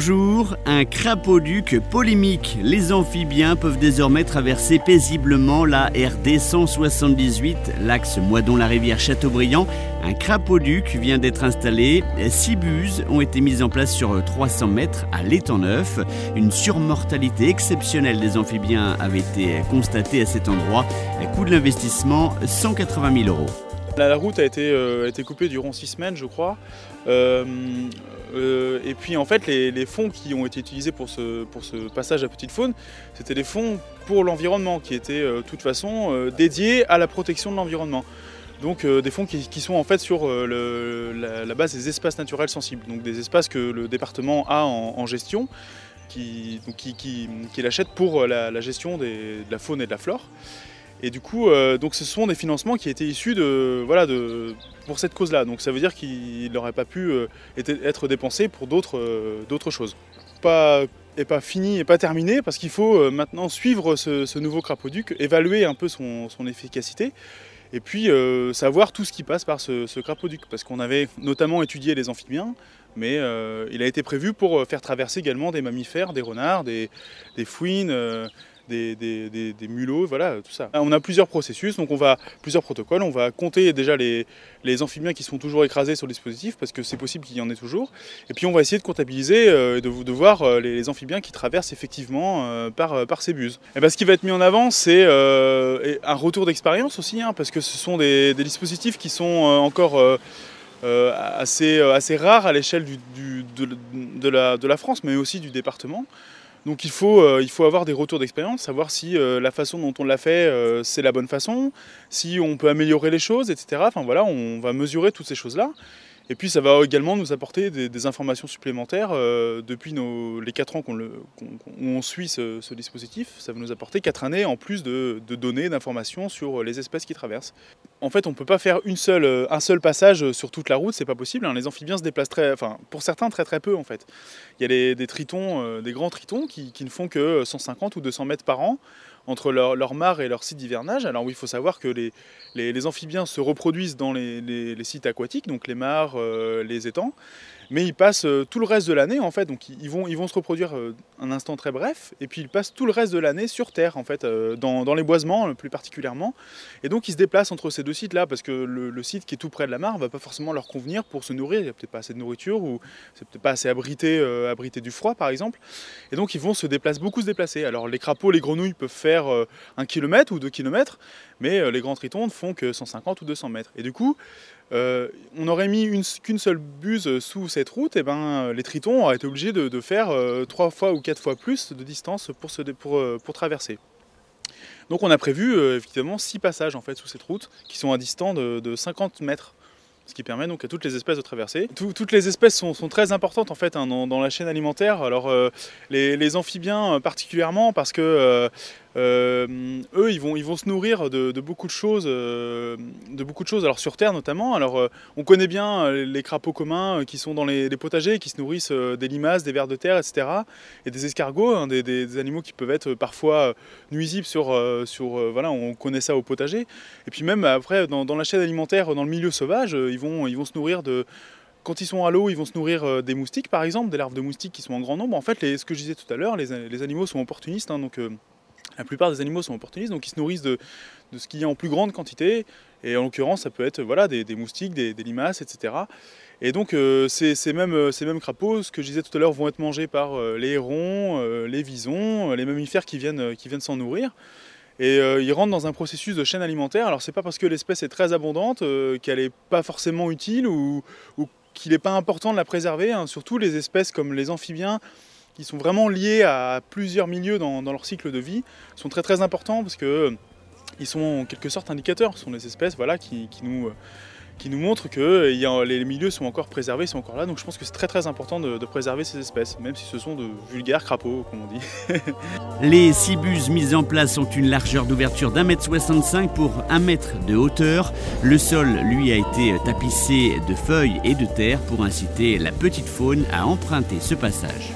Bonjour, un crapauduc polémique. Les amphibiens peuvent désormais traverser paisiblement la RD 178, l'axe Moidon-la-Rivière Châteaubriand. Un crapauduc vient d'être installé. Six buses ont été mises en place sur 300 mètres à l'étang neuf. Une surmortalité exceptionnelle des amphibiens avait été constatée à cet endroit. Coût de l'investissement 180 000 euros. La, route a été, euh, coupée durant six semaines, je crois. Euh, euh, et puis en fait, les, fonds qui ont été utilisés pour ce, passage à petite faune, c'était des fonds pour l'environnement, qui étaient de toute façon dédiés à la protection de l'environnement. Donc des fonds qui, sont en fait sur la, base des espaces naturels sensibles, donc des espaces que le département a en, gestion, qui, qui, qui, l'achète pour la, gestion de la faune et de la flore. Et du coup, euh, donc ce sont des financements qui étaient issus de, voilà, de, pour cette cause-là. Donc ça veut dire qu'il n'aurait pas pu euh, être dépensé pour d'autres euh, d'autres choses. Pas, et pas fini et pas terminé parce qu'il faut maintenant suivre ce, nouveau crapauduc, évaluer un peu son, efficacité et puis savoir tout ce qui passe par ce, ce crapauduc. Parce qu'on avait notamment étudié les amphibiens, mais il a été prévu pour faire traverser également des mammifères, des renards, des, des fouines des, mulots, voilà, tout ça. On a plusieurs processus, donc on va, plusieurs protocoles, on va compter déjà les, amphibiens qui sont toujours écrasés sur le dispositif, parce que c'est possible qu'il y en ait toujours, et puis on va essayer de comptabiliser, euh, de, de voir euh, les, amphibiens qui traversent effectivement euh, par, par ces buses. Et ben, ce qui va être mis en avant, c'est un retour d'expérience aussi, hein, parce que ce sont des, dispositifs qui sont encore... assez, assez rares à l'échelle de, la, de la France, mais aussi du département. Donc il faut, euh, il faut avoir des retours d'expérience, savoir si euh, la façon dont on l'a fait, euh, c'est la bonne façon, si on peut améliorer les choses, etc. Enfin voilà, on va mesurer toutes ces choses-là. Et puis ça va également nous apporter des, informations supplémentaires depuis les 4 ans qu'on on suit ce, dispositif. Ça va nous apporter 4 années en plus de, données, d'informations sur les espèces qui traversent. En fait, on ne peut pas faire une seule, euh, un seul passage sur toute la route, c'est pas possible. Hein. Les amphibiens se déplacent très, enfin, pour certains très très peu en fait. Il y a des tritons, euh, des grands tritons qui, qui, ne font que 150 ou 200 mètres par an entre leur, leur mare et leur site d'hivernage. Alors oui, il faut savoir que les, les, amphibiens se reproduisent dans les, sites aquatiques, donc les mares, euh, les étangs, mais ils passent euh, tout le reste de l'année en fait, donc ils vont, ils vont se reproduire euh, un instant très bref, et puis ils passent tout le reste de l'année sur Terre en fait, dans, les boisements plus particulièrement, et donc ils se déplacent entre ces deux sites-là, parce que le, site qui est tout près de la mare va pas forcément leur convenir pour se nourrir, il n'y a peut-être pas assez de nourriture, ou c'est peut-être pas assez abrité, abrité du froid par exemple, et donc ils vont se déplacer, beaucoup se déplacer. Alors les crapauds, les grenouilles peuvent faire un kilomètre ou deux kilomètres, mais les grands tritons font que 150 ou 200 mètres. Et du coup, euh, on aurait mis qu'une seule buse sous cette route, et ben les tritons auraient été obligés de, faire euh, trois fois ou quatre fois plus de distance pour, pour, euh, pour traverser. Donc on a prévu effectivement six passages en fait sous cette route qui sont à distance de, 50 mètres ce qui permet donc à toutes les espèces de traverser. toutes les espèces sont, très importantes en fait hein, dans, la chaîne alimentaire. Alors les, les, amphibiens particulièrement parce que eux, ils vont, ils vont se nourrir de, beaucoup de choses, euh, de beaucoup de choses. Alors sur Terre notamment. Alors, euh, on connaît bien les crapauds communs qui sont dans les, potagers, qui se nourrissent des limaces, des vers de terre, etc. Et des escargots, hein, des, animaux qui peuvent être parfois nuisibles sur, sur, voilà, on connaît ça au potager. Et puis même après, dans, la chaîne alimentaire, dans le milieu sauvage, ils vont, ils vont se nourrir de quand ils sont à l'eau, ils vont se nourrir des moustiques, par exemple, des larves de moustiques qui sont en grand nombre. En fait, les, ce que je disais tout à l'heure, les, animaux sont opportunistes, hein, donc la plupart des animaux sont opportunistes, donc ils se nourrissent de, ce qu'il y a en plus grande quantité. Et en l'occurrence, ça peut être voilà, des, moustiques, des, limaces, etc. Et donc euh, ces, mêmes, ces, mêmes, crapauds, ce que je disais tout à l'heure, vont être mangés par euh, les hérons, euh, les visons, les mammifères qui viennent, qui viennent s'en nourrir. Et ils rentrent dans un processus de chaîne alimentaire. Alors c'est pas parce que l'espèce est très abondante qu'elle n'est pas forcément utile ou, qu'il n'est pas important de la préserver. Hein. Surtout les espèces comme les amphibiens, qui sont vraiment liés à plusieurs milieux dans, leur cycle de vie, sont très très importants parce que euh, ils sont en quelque sorte indicateurs, ce sont des espèces voilà, qui, nous, euh, qui nous montrent que les milieux sont encore préservés, sont encore là. Donc je pense que c'est très très important de, préserver ces espèces, même si ce sont de vulgaires crapauds, comme on dit. les six buses mises en place ont une largeur d'ouverture d'un mètre 65 pour un mètre de hauteur. Le sol, lui, a été tapissé de feuilles et de terre pour inciter la petite faune à emprunter ce passage.